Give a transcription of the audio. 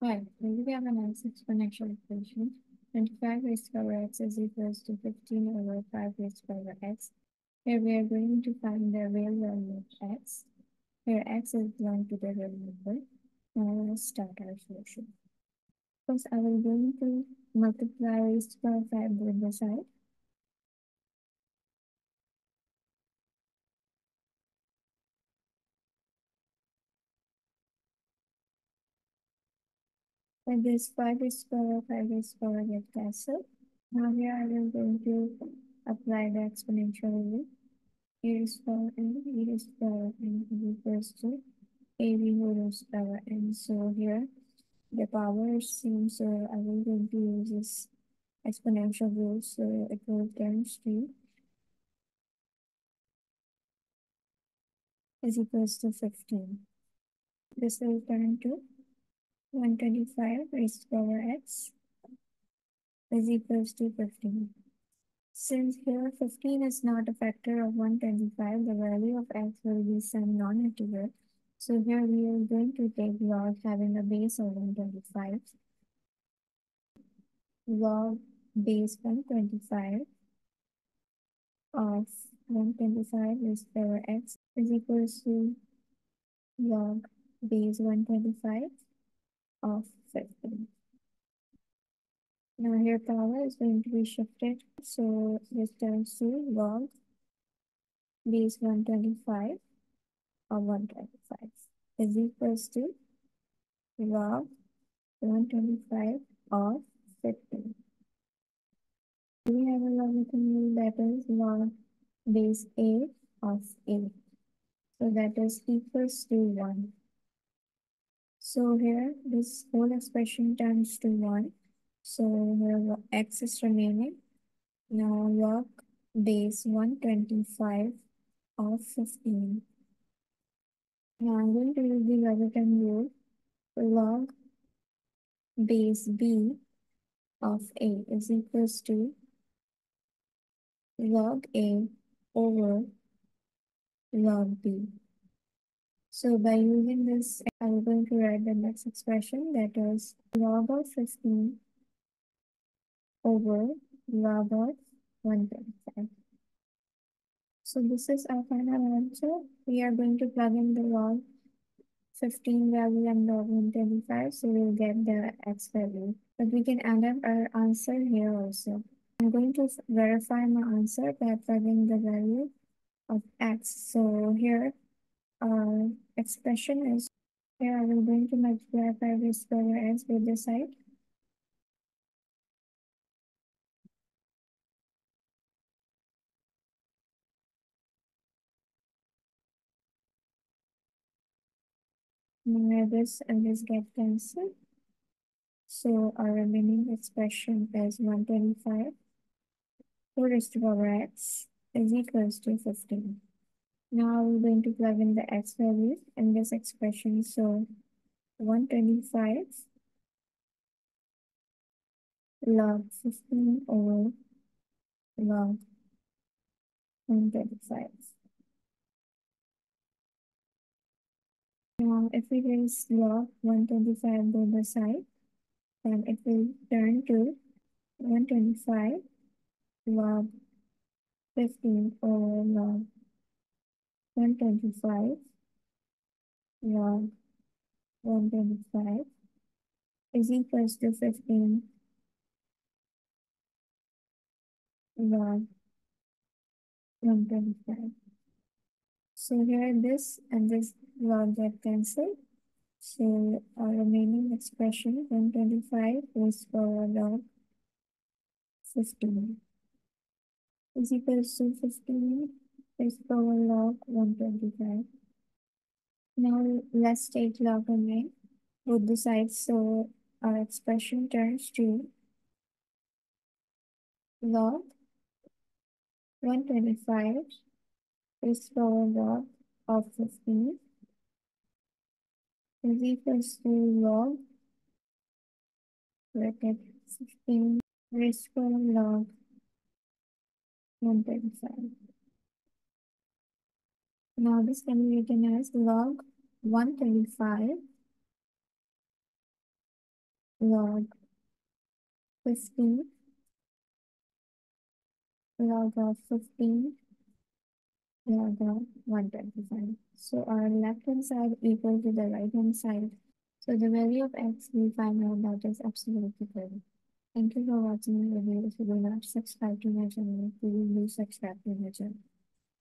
Right, then we have a nice exponential equation. 25 raised to power x is equals to 15 over 5 raised to power x. Here we are going to find the real value of x. Here x is belong to the real number. Now let's start our solution. First, I will going to multiply raised to power 5 with the side. And this 5 raised to power 5 raised to power get cancelled. Now here I am going to apply the exponential rule. A to power n, e to power n is equals to ab whole raised power n. So here the power seems so I will going to use this exponential rule. So it will turn to is equals to 15. This will turn to 125 raised to power x is equals to 15. Since here 15 is not a factor of 125, the value of x will be some non-integer. So here we are going to take log having a base of 125. Log base 125 of 125 is power x is equals to log base 125 of 15. Now here power is going to be shifted. So this turns to log base 125 of 125 is equals to log 125 of 15. We have a logarithm rule that is log base a of a. So that is equals to 1. So here this whole expression turns to 1. So here x is remaining. Now log base 125 of 15. Now I'm going to use the logarithm rule. Log base b of a is equals to log a over log b. So by using this, I'm going to write the next expression that is log of 15 over log of 125. So this is our final answer. We are going to plug in the log 15 value and log 125. So we'll get the x value. But we can add up our answer here also. I'm going to verify my answer by plugging the value of x. So here our expression is here we are going to multiply 5 raised to power x with the side. This and this get cancelled. So our remaining expression is 125 4 raised to power x is equals to 15. Now we're going to plug in the x values in this expression. So 125 log 15 over log 125. Now if we raise log 125 to the side, then it will turn to 125 log 15 over log 125 log 125 is equals to 15 log 125. So here this and this log get cancelled. So our remaining expression 125 is for log 15 is equals to 15 is power log 125. Now let's take log again both the sides. So our expression turns to log 125 is power log of 15 is equals to log bracket 16 raised to log 125. Now this can be written as log 125 log 15 log of 15 log of 125. So our left hand side equal to the right hand side. So the value of x we find out that is absolutely correct. Thank you for watching the video. If you do not subscribe to my channel, please do subscribe to my channel.